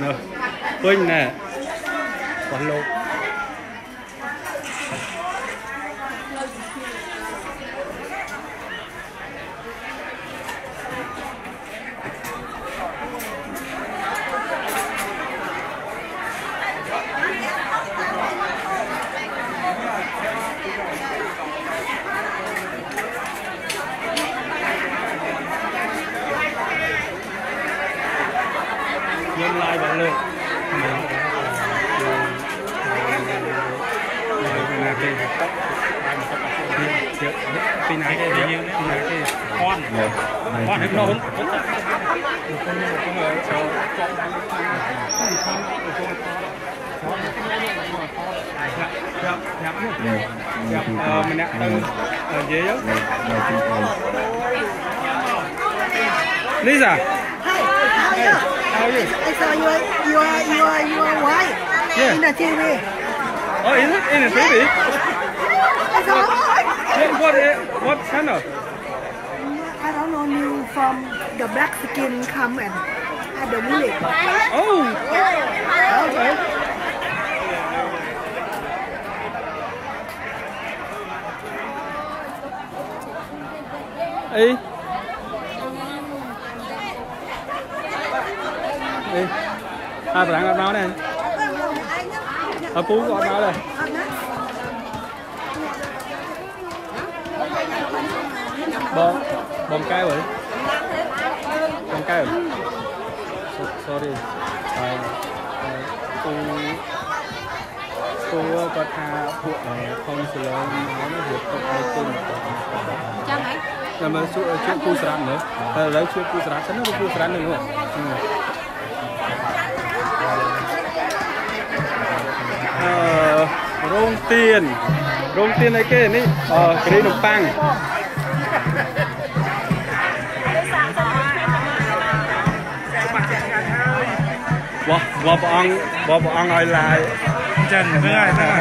này nè Vinh nè. Quán lộn. Ờ, mình đặt từ dễ lắm Lisa Hi, how are you? I saw you are, you are, you are, you are white yeah. in the TV. Oh, is it in the TV? I saw, oh, what, what channel? I don't know you from the black skin come and at the it. Oh, okay. Ê Ê à, Hai bạn ăn báo này Ở Phú gọi báo đây bơ Bom cái vậy Bom cái vậy So- Sorry ហើយគូគូគាត់ថាពួកខុំសឡងមកនេះវាគាត់ឲ្យទុនចាំហីតែមើលជួជួគូស្រាប់មើលតែឥឡូវជួគូស្រាប់សិនណាគូស្រាប់នឹងនោះអឺរោងទៀនរោងទៀនអីគេនេះអឺគ្រីនំប៉័ង បោះបោះព្រះអង្គបោះព្រះអង្គឲ្យឡាយចឹងហ្នឹងហើយហ្នឹង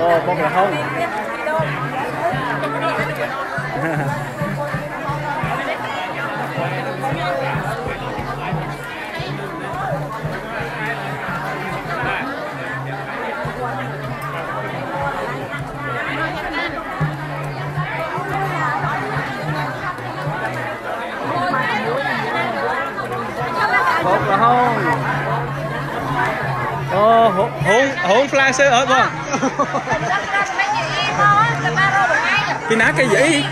អូបោះក្រហម mà không Ồ, oh, hôn hôn flasher ở con. Cái ná cái gì?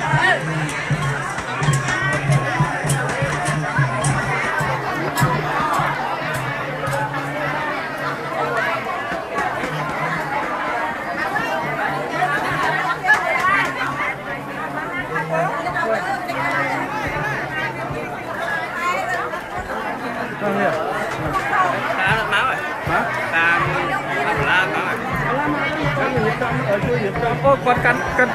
mình nhập tâm ở chui nhập tâm ô con cắn cắn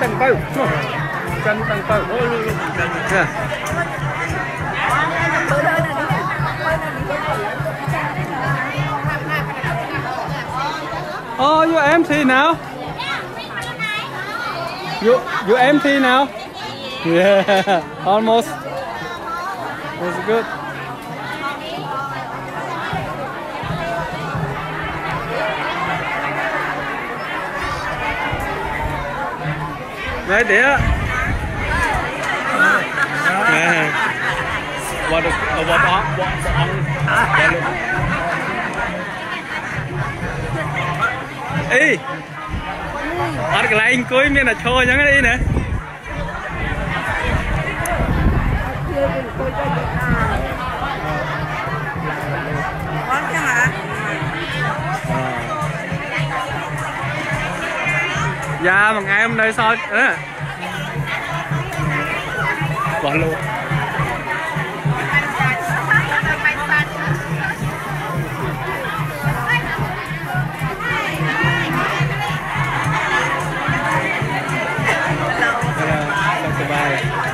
nào? Vô vô em nào? Yeah, almost. That's good. Đấy tía Nè Bỏ được Bỏ bỏ bỏ Bỏ bỏ được Ê Ở cái này anh cuối miền là trôi chẳng cái đi nè con Dạ một ngày hôm nay sao à. Bỏ luôn dạ, dạ, dạ,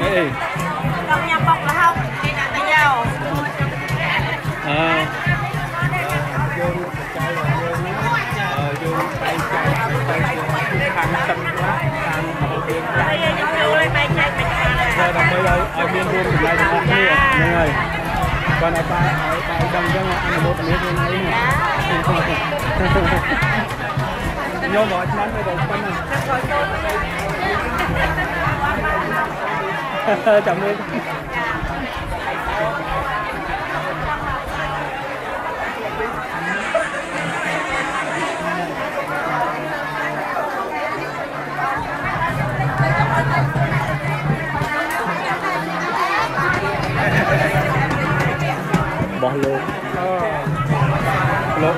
Hey. គាត់ឲ្យបាយឲ្យបាយដឹងអញ្ចឹងអនុមោទនាខ្លួនឯងខ្ញុំមកឆ្នាំទៅដល់ប៉ុណ្ណឹងចាំមើល quá hello hello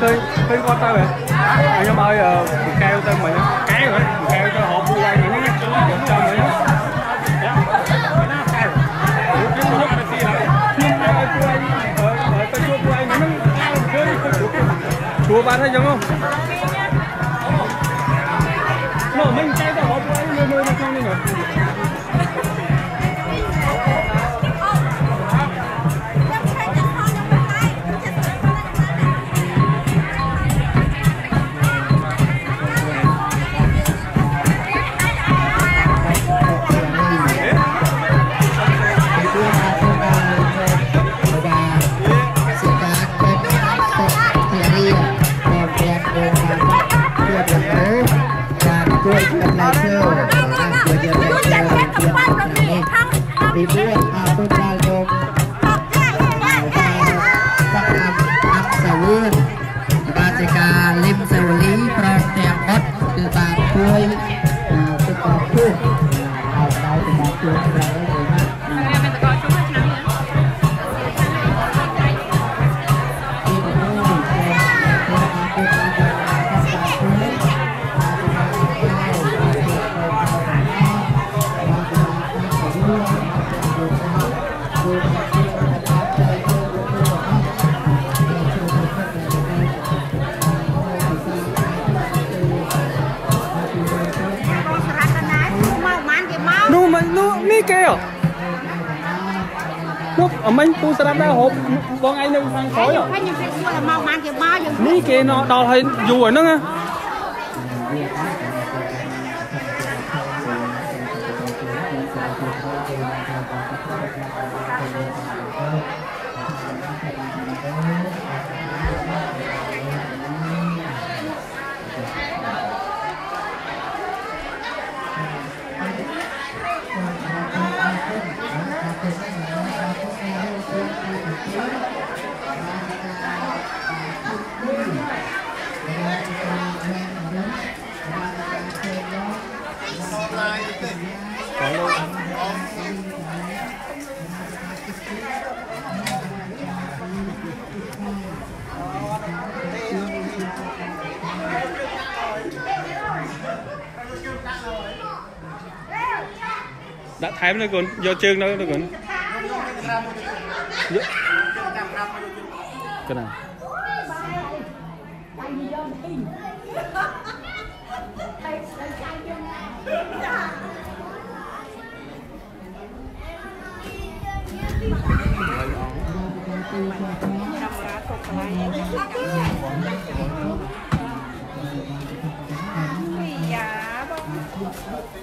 Khi, khi qua tay vậy? Anh em ơi, uh, kêu tên mình á. Kêu rồi, kêu cho họ mua quay những cái dẫn cho mình á. Chua bán hay không? Thank you. នោះមិននោះនេះគេហ៎នោះអមិញពូស្រាប់ដែរហូបបងឯងនៅខាងក្រោយហ៎ phải những cái xưa là mau mang cái mau nhưng នេះគេណដល់ហើយយូរហើយហ្នឹងណា ថែមនៅកូនយកជើងនៅទៅកូនយកកណាខ្ញុំទៅ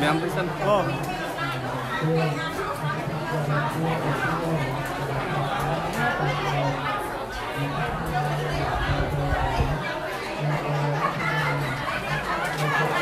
Mềm với sân Ồ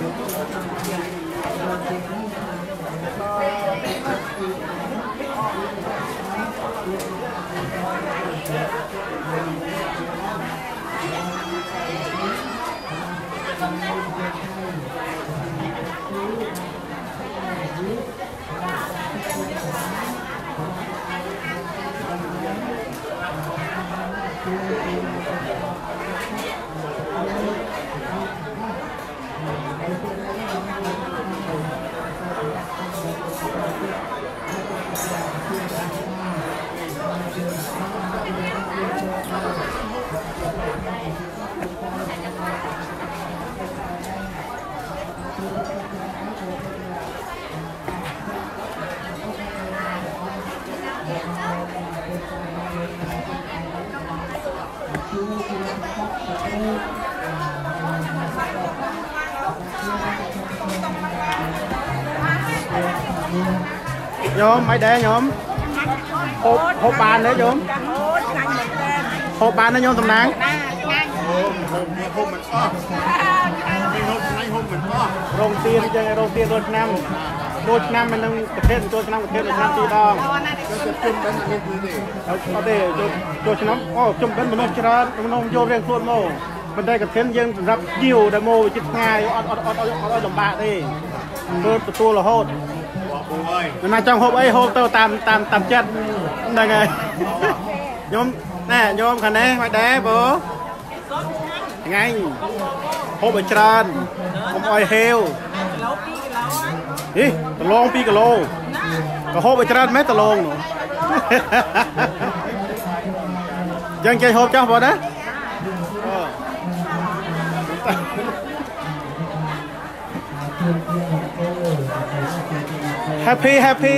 Thank you. មិនដែរញោមហូបហូបបានទេញោមហូបបានទេញោមតំណាងហូបហូបហូបមិនអស់ហូបថ្ងៃហូបមិនអស់រងទៀនចឹងរងទៀនរាល់ឆ្នាំចូលឆ្នាំមិននឹងប្រភេទចូលឆ្នាំប្រភេទឆ្នាំទីដងចូលជុំបិណ្ឌមានគឺទេអត់ទេចូលចូលឆ្នាំអូជុំបិណ្ឌមនុស្សច្រើនមនុស្សយករៀងខ្លួនមកប៉ុន្តែកឋិនយើងសម្រាប់ជីវដែលមកជិតថ្ងៃអត់អត់អត់អត់លំបាកទេធ្វើទទួលរហូត មិនណាចង់ហូបអីហូបទៅតាមតាមតាមចិត្តហ្នឹងហើយខ្ញុំណែញោមខាងនេះមិនដែរបងថ្ងៃហូបឲ្យច្រើនកុំអោយហេវហីដលង2គីឡូក៏ហូបឲ្យច្រើនមែនដលងនោះយ៉ាងចេះហូបចោះបងណាអូ Happy Happy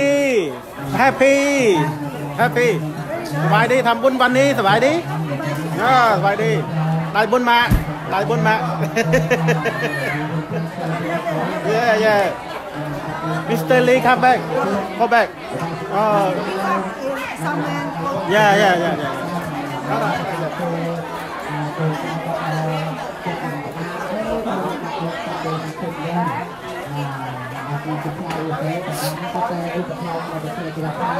Happy Happy សบายดีทำบุญวันนี้สบายดีอ่าสบายดีได้บุญมาได้บุญมา yeah yeah Mr. Lee come back come back oh somewhere yeah yeah yeah yeah ពីជំនួយទេតែក៏តែឧបត្ថម្ភរបស់ប្រទេសជាតិថា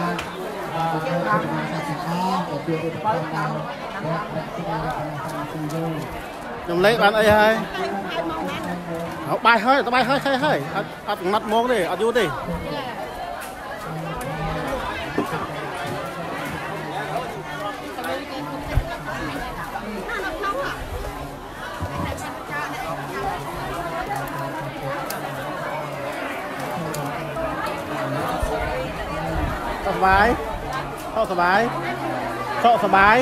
អឺទៅតាមសាសនាទៅពីឧបត្ថម្ភតាមប្រាក់ស្រាយតាមទីយើងខ្ញុំលេខបានអីហើយអត់បាយហើយតបាយហើយហើយហើយអត់អត់កំណត់មកទេអត់យូរទេ សុខសบายសុខសบายសុខសบาย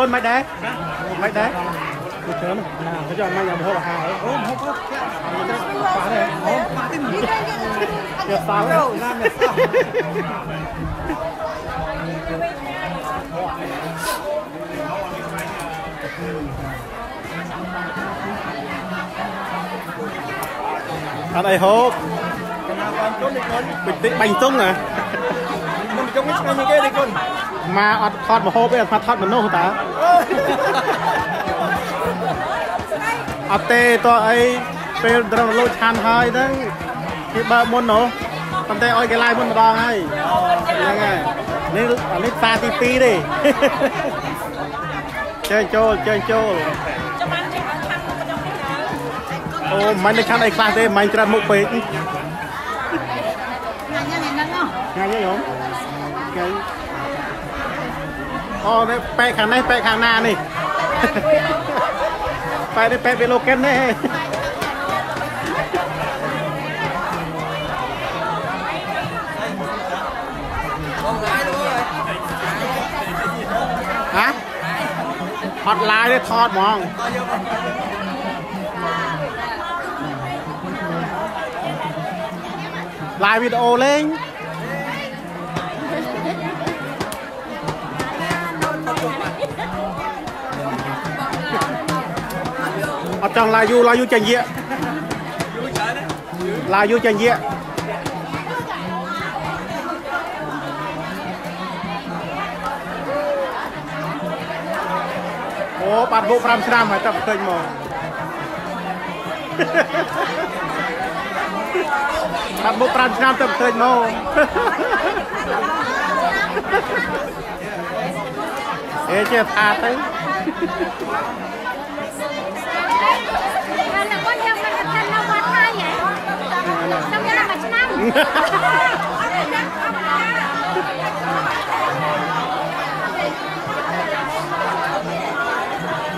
con mày đấy, mày đá Hãy subscribe cho kênh Ghiền Mì Gõ Để không bỏ lỡ những video hấp dẫn Anh ấy? hốt Bình tĩnh bành tung à? គុណពីតិបាញ់តុងហ៎មិនជុំនេះឆ្ងាញ់ជាងគេនេះគុណមកអត់ថតមហូបទេអត់ថតមនុស្សតាអត់ទេតោះអីពេលត្រឹមលោឆានហើយហ្នឹងគេបើកមុននោះប៉ុន្តែឲ្យគេឡាយមុនម្ដងហើយហ្នឹងហើយនេះអានេះផ្សារទី2ទេចេញចូលចេញចូលអូមិនได้ខាងអីខ្លះទេមិនច្រើនមុខពេក Nhà nhà này nâng không? ញ៉ាំញ៉ាំ ញ៉ាំអូនេះប៉ែកខាងនេះប៉ែកខាងណានេះ ប៉ែកនេះប៉ែកពីលោកកិននេះហ៎ថតឡាយទេថតហ្មងឡាយវីដេអូលេង អត់ចង់ឡាយូឡាយូចាញ់យាឡាយូចាញ់យាអូបាត់មុខ5ឆ្នាំហើយតែឃើញមកបាត់មុខ5ឆ្នាំតែឃើញមកអេចេះថាទៅ mà năm.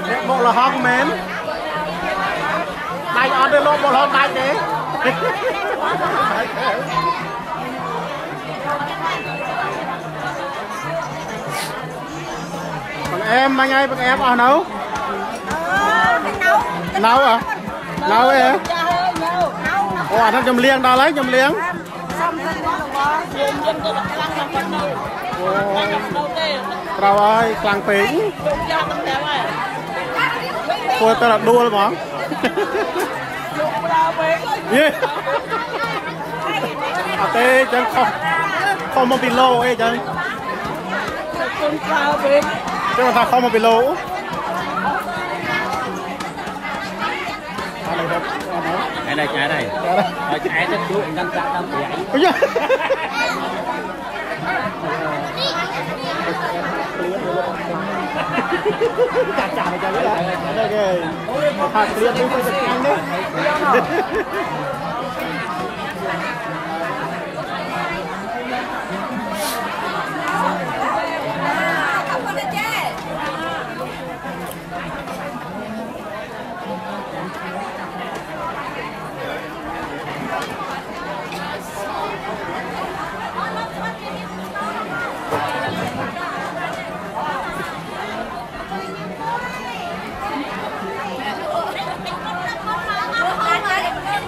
នេះមកលហងមែនដាច់អត់ទេលោកមកលហងដាច់ទេបងអែមមិញហើយបងអែមអស់នៅនៅអ่ะនៅអីហ៎អូអាហ្នឹងខ្ញុំលៀង ដល់ហើយខ្ញុំលៀងអូត្រូវហើយខ្លាំងពេកគួរទៅដល់ដួលហ្មងយេអត់ទេចឹងខុសខុសមកពីឡូអីចឹងកូនប្រើពេកចឹងថាខុសមកពីឡូ Chạy đây, chạy đây. Rồi chạy tới chú anh đang đang đang chạy. Ôi giời. Chà chà mà chạy nữa là. Đây kìa. Hạt tiền đi phải ăn đấy.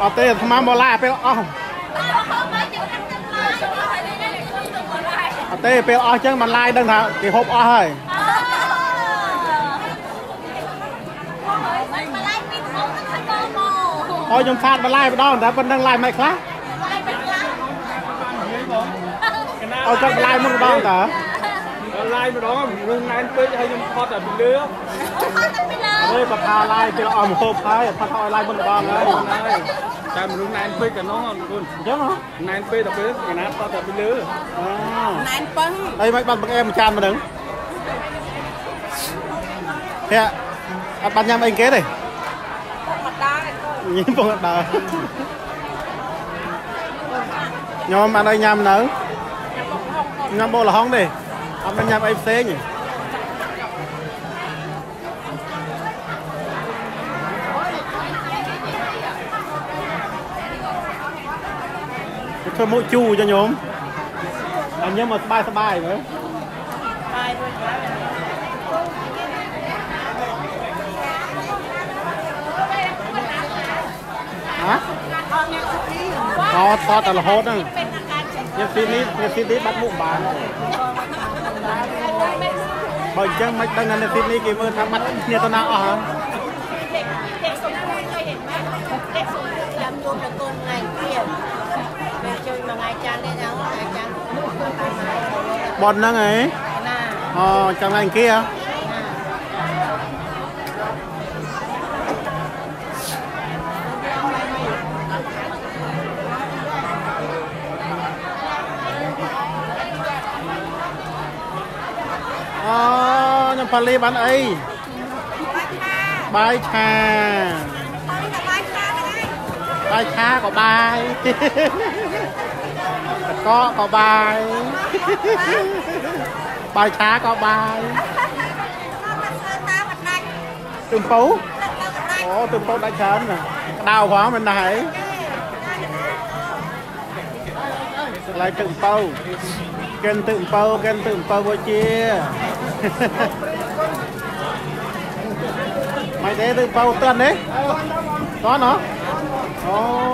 អត់ទេអាត្មាមកឡាពេលអស់អត់ទេពេលអស់ចឹងមិនឡាយដឹងថាគេហូបអស់ហើយហើយខ្ញុំសាតបន្លាយម្ដងតែប៉ុណ្្នឹងឡាយមិនខ្លះឲ្យគាត់បន្លាយមុនម្ដងតើឡាយម្ដងរឿងណែនពេកហើយខ្ញុំថតតែពីលើ អេបើថាឡាយពេលអស់មកហូបហើយផាត់ឲ្យឡាយមុនម្ដងហើយហើយតែមនុស្សណែនពេកកណ្ដោះគុណអញ្ចឹងហ៎ណែនពេកតែពេលកណាត់ថតតែពីលើអូណែនពឹងអីមិនបាត់បង្អែមមួយចានមកនឹងហេអត់បាត់ញ៉ាំអីគេទេមកដល់ញ៉ាំពងអត់ដើរញោមអត់ឲ្យញ៉ាំនៅញ៉ាំបោលហងទេអត់មានញ៉ាំអីផ្សេងទេ ធ្វើមុខជូរចាញោមអញញ៉ាំមកស្បាយស្បាយមើលស្បាយមួយហ៎តតតរហូតហ្នឹងខ្ញុំទីនេះខ្ញុំទីនេះបាត់មុខបានបើអញ្ចឹងមិនដឹងថានៅទីនេះគេមើលថាបាត់គ្នាទៅណាអស់ហ៎ទេសុំឃើញឃើញហេតុម៉េចទេសុំចាំជួបប្រគុំថ្ងៃទៀត ថ្ងៃច័ន្ទនេះដល់ថ្ងៃច័ន្ទបត់ហ្នឹងហ៎ណាអូចាំថ្ងៃអង្គារអូខ្ញុំប៉ាលីបានអីបាយឆាបាយឆាក៏បាយ có có bài. Bài cá có bài. Trường phú. Ồ trường phú đã chớm nè. Đau quá mình này lại trường phú. Kênh tượng phú, kênh tượng phú vô chia. Mày thế tượng phú tuần đấy. Có nó ồ.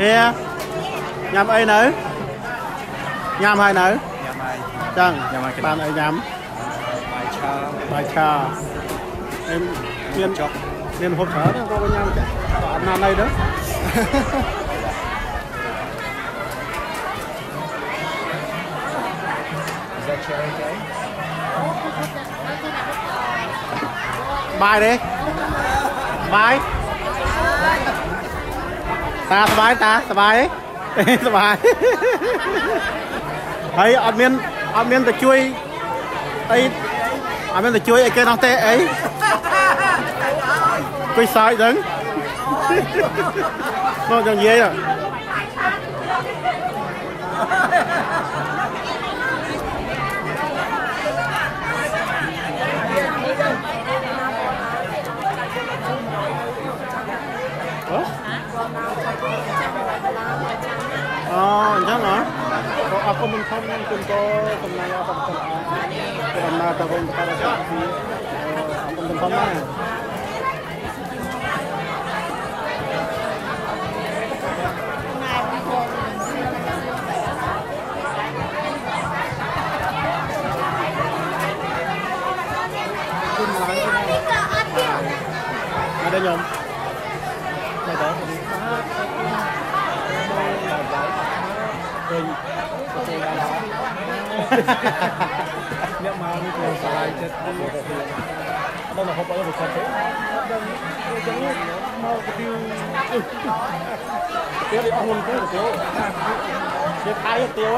Here. Nhầm ai nữ? Nhầm hai nữ? Nhầm. Chẳng. Nhầm hai. Bạn ấy nhầm. Bài trà. Bài trà. Em liên chọc. Liên hộp thở đó có với nhau chứ. Bạn nào đây đó. Bye đi. Bye. តាសบายតាសบายទេសบาย ហើយអត់មានអត់មានទៅជួយអីអត់មានទៅជួយអីគេនោះទេអីជួយសើចហ្នឹង មកចង់និយាយ អូអញ្ចឹងហ៎អរគុណមិនធំគុណក៏សំណាងអរគុណអរគុណដំណើរទៅវិញទៅដល់អរគុណមិនធំណាស់គុណឡើងអត់ទេខ្ញុំ អ្នកមកនេះគឺឆ្លាយចិត្តអត់ដល់ហូបអីទៅខំទេដឹងចឹងមកទៅទៀតអស់មុនទៅទៅទៀតថៃទៅ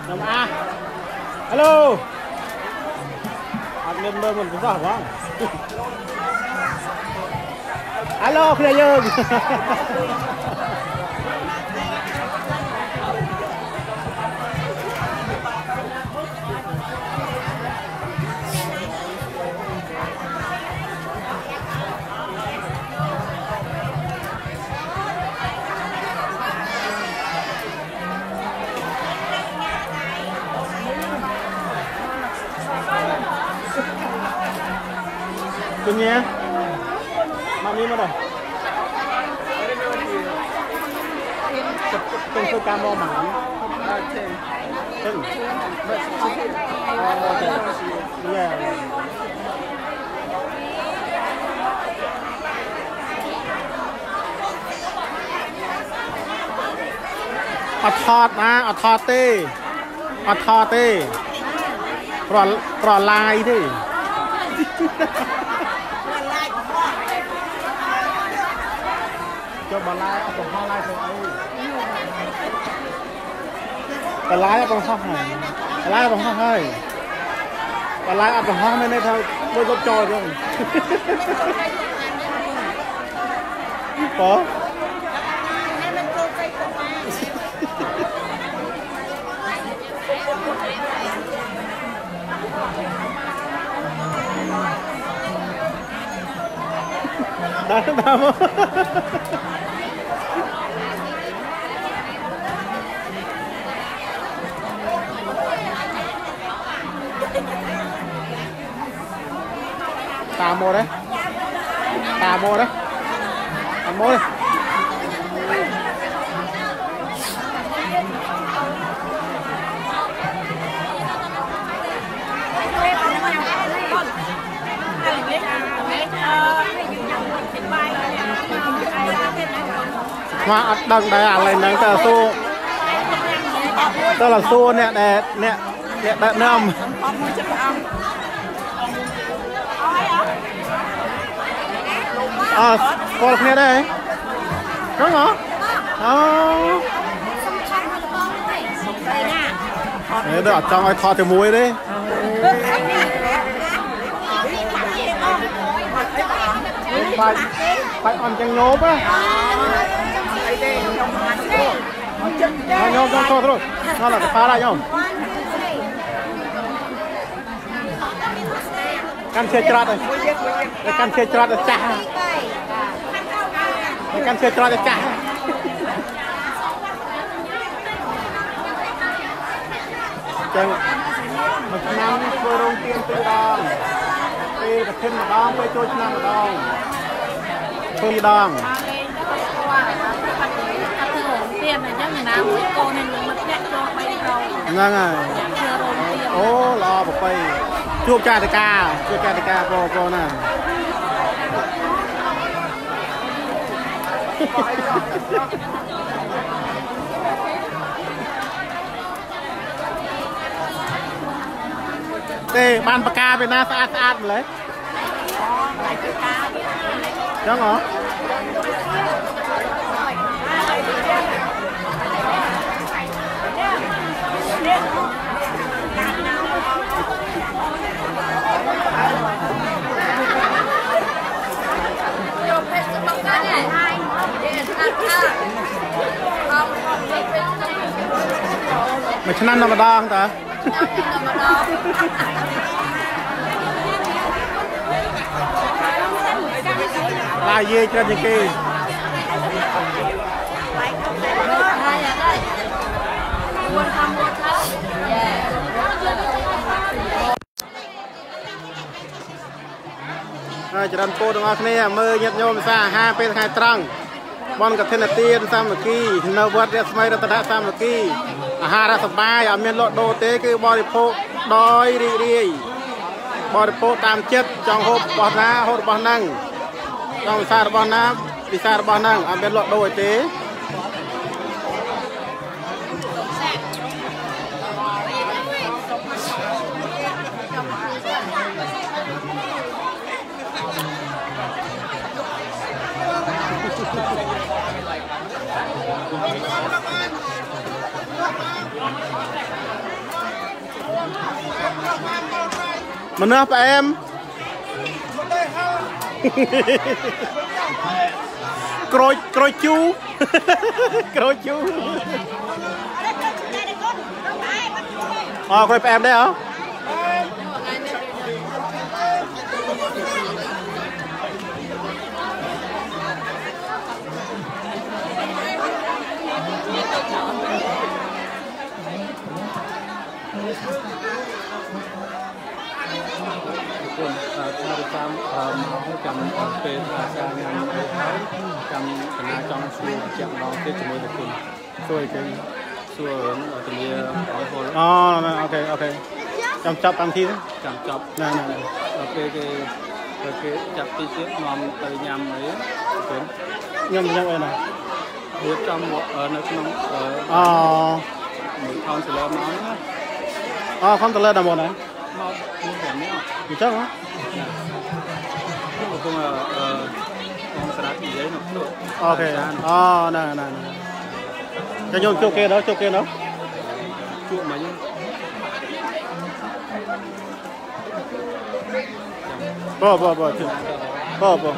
ខ្ញុំអាហេឡូអត់មានមើលមិនសោះ alo khuya dương Good yeah. នាយើងគុញញ៉ាមកនេះមកដល់ទៅធ្វើការមកមកអត់ទេទៅអូខេយ៉ាអត់ថតណាអត់ថតទេអត់ថតទេប្រប្រឡាយទេ ปลาอับรองข้าให้ปลาอับรงข้าให้ปลาอับรองข้าไม่ได้เท่าไม่ลบจอด้วยปอได้แล้ว Tà mua đấy. Tà mua đấy. Tà mua đấy. Mà đằng đây à lên đằng tờ xu tờ là xu nè nè nè nè đợt năm អើស្គាល់គ្នាដែរហ្នឹងហ៎អូអេដល់អត់ចង់ឲ្យថតជាមួយទេបាច់បាច់អន់ចឹងញោមណាញោមចូលចូលចូលណាឡាប៉ាឡាញោមកាន់ជាច្រត់ហើយកាន់ជាច្រត់ទៅចាស់ កាន់ជាច្រត់ទៅចាស់ចឹងមួយឆ្នាំនេះធ្វើរោងទៀនពីរដងពេលកឋិនម្ដងពេលចូលឆ្នាំម្ដងធ្វើពីរដង tiền này chắc người nào cũng cô nên mình mất nhẹ cho bay đi rồi ហ្នឹងហើយ chưa rồi tiền អូល្អប្របីជួបចាតិកាជួបចាតិកាប្រប្រណា ទេបានបកាពេលណាស្អាតស្អាតម្លេះចឹងហ៎ មួយឆ្នាំតែម្ដងតើឡាយយាយច្រើនជាងគេហើយច្រើនពូទាំងអស់គ្នាមើលញាតិញោមសាអាហារពេលថ្ងៃត្រង់ បនកឋិនទានសាមគ្គីនៅវត្តរស្មីរតនសាមគ្គីអាហារសប្បាយអត់មានលក់ដូរទេគឺបរិភោគដោយរីករាយបរិភោគតាមចិត្តចង់ហូបរបស់ណាហូបរបស់ហ្នឹងចង់វិសារបស់ណាវិសារបស់ហ្នឹងអត់មានលក់ដូរទេ Mà nước bà em Crôi, crôi chu, Crôi chu, Ờ, crôi em đấy hả? Thank you. ក្រូចផ្អែមដែរហ៎គុណថាតាមតាមចាំពេលអាសាញ៉ាំទៅហើយចាំកណាចង់សួរជាក់ម្ដងទៀតជាមួយទៅគុណសួរគេសួររឿងទលាឲ្យហល់អូអូខេអូខេចាំចាប់តាមទីចាំចាប់ណាណាដល់ពេលគេដល់គេចាប់ទីទៀតនាំទៅញ៉ាំអីគុណញ៉ាំញ៉ាំអីណារៀបចំមកនៅក្នុងអូមួយខោនសឡមកណាអូខំតលើដល់មកណា nó cũng không nữa thì chắc không nhưng mà không là không sẽ đặt gì đấy nó ok. À này này này. Cái nhôm chỗ kia đó chỗ kia đó chỗ mà nhá. Bỏ bỏ bỏ bỏ bỏ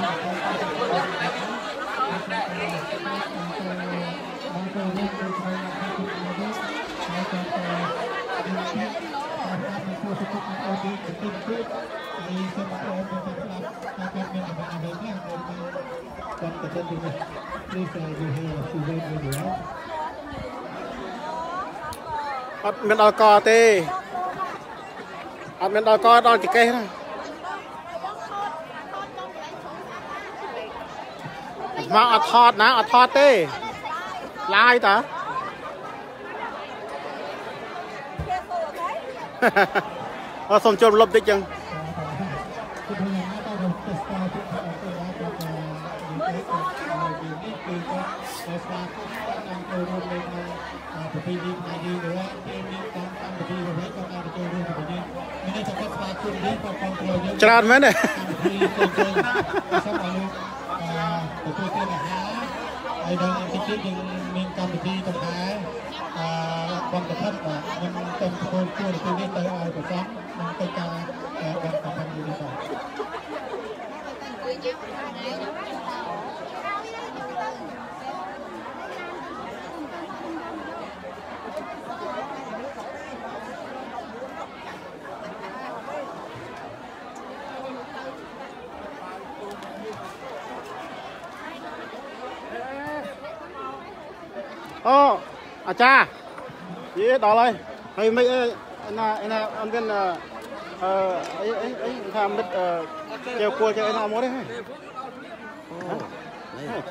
ស្រានិយាយនៅក្នុងអូខេអូណែណែចាំយកជួបគេដល់ជួបគេដល់ជួបមកយើង Bo bo bo. Bo bo. អត់មានដល់កទេអត់មានដល់កដល់ចង្កេះណាមកអត់ថតណាអត់ថតទេឡាយតាអត់ សុំចូលលុបតិចចឹងច្រើនមែនទេហើយដល់ទីទៀតយើងមានកម្មវិធីតំហាអឺបងកថាបាទខ្ញុំទៅធ្វើជួនទីនេះទៅឲ្យប្រចាំនឹងទៅការបងកថានេះបាទអូអាចារ្យយេដល់ហើយហើយមិនអីណាឯណាអត់មាន Mantika eh, dan Taman Yudika. Ô, à cha, gì đó lên, hay mấy អឺអីអីអីថាមិត្តជើគួលជើអីណាមកទេហ៎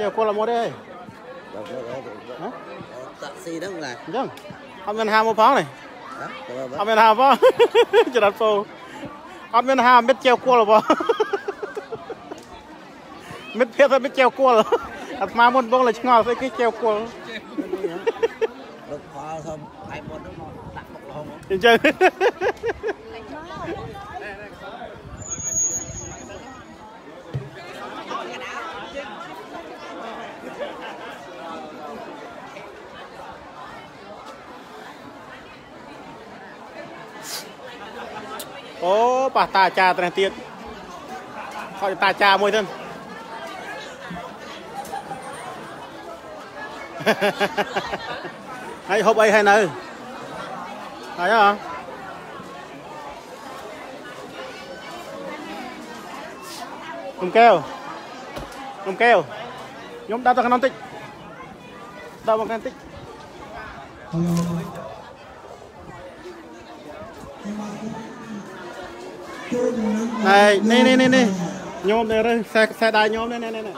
ជើគួលមកទេហ៎តាក់ស៊ីហ្នឹងណាអញ្ចឹងអត់មានហាមកផងនេះហ៎អត់មានហាផងច្រត់ពោអត់មានហាមិត្តជើគួលបងមិត្តភក្តិមិត្តជើគួលអាត្មាមុនបងលើឆ្ងល់ស្អីគេជើគួលលោកផលសុំឯមុនហ្នឹង អញ្ចឹងអូប៉ះតាអាចារ្យត្រេះទៀតខកតាអាចារ្យមួយទៅហើយហូបអីហើយនៅ Thấy không? Nông keo Nông keo Nhóm đau cho cái non tích. Đau bằng cái tích. Này, nè nè nè nè Nhóm đây rồi, xe, xe đai nhóm này nè nè nè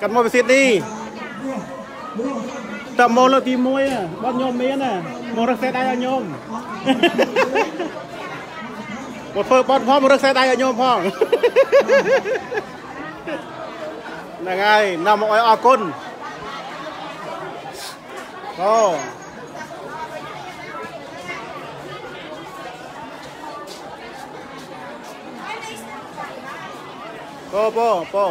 Cầm một cái xịt đi. សខ្សែខ្សែដៃញោមនេះនេះនេះខ្សែដៃញោមកាត់មកពិសិដ្ឋនេះតើមកលើកទី1បាត់ញោមមានណាមករឹសខ្សែដៃឲ្យញោមមកធ្វើបត់ផងមករឹសខ្សែដៃឲ្យញោមផងហ្នឹងហើយនាំមកឲ្យអរគុណអូពោពោពោ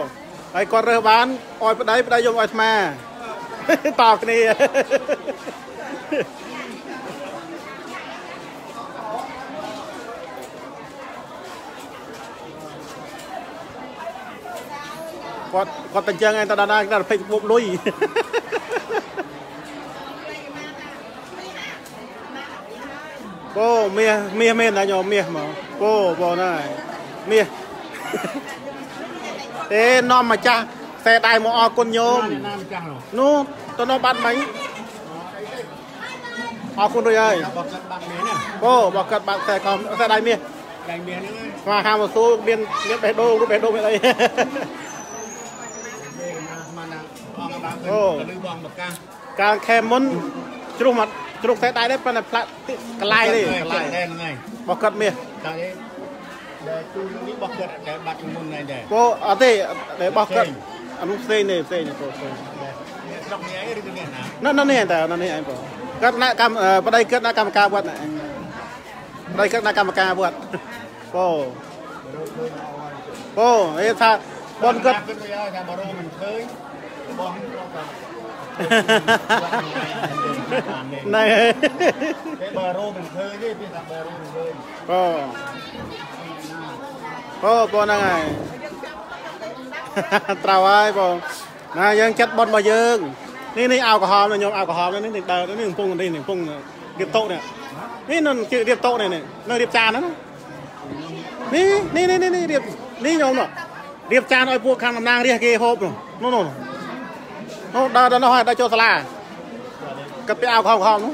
ហើយគាត់រើសបានឲ្យប្តីប្តីយកឲ្យអាត្មា តគ្នាគាត់គាត់តែចឹងឯងតដល់ណាគាត់ពេកពុបលុយពោមាសមាសមែនណាញោមមាសមកពោពោហ្នឹងហើយមាសទេនាំម្ចាស់ខ្សែដៃមកអរគុណញោមណាម្ចាស់នោះនោះទៅនៅបាត់មិញអរគុណរួចហើយបោះកាត់បាត់មានណាអូបោះកាត់បាត់ខ្សែខំខ្សែដៃមាសដៃមានហ្នឹងស្មាហាមកសួរមានមានបេះដូងរូបបេះដូងមានអីឯណាស្មានណាអង្គបាក់ទៅលឺបងមកកាសកាលខែមុនជ្រុះមកជ្រុះខ្សែដៃដែរប៉ុន្តែផ្លាក់កន្លាយទេកន្លាយដែរហ្នឹងហើយបោះកាត់មាសតែដែលទូនេះបោះកាត់ដែលបាត់មុនហ្នឹងដែរពោអត់ទេតែបោះកាត់ អនុផ្សេងទេផ្សេងទេពោផ្សេងនេះស្រុកនេះឯងឬក៏នេះណានៅនៅនេះតែនៅនេះឯងបងគាត់ណាកម្មប្តីគាត់ណាកម្មការវត្តណាប្តីគាត់ណាកម្មការវត្តបងបងឯថាបនគាត់គិតទៅឲ្យថាបរោមិនឃើញបងគ្រាន់តែណែ cái bờ rô mình khơi chứ bây giờ bờ rô mình khơi ក៏ក៏បងហ្នឹងហើយ ត្រូវហើយបងណាយើងចាត់បត់របស់យើងនេះនេះអោក្រហមនេះខ្ញុំអោក្រហមនេះនេះដើរនេះកំពុងនេះកំពុងរៀបតុនេះនេះនៅរៀបតុនេះនៅរៀបចានហ្នឹងនេះនេះនេះនេះរៀបនេះខ្ញុំនោះរៀបចានឲ្យពួកខាងតំណាងរាជគេហូបនោះនោះនោះដើរដល់នោះហើយដល់ចូលសាលាកាត់ពីអោក្រហមក្រហមនោះ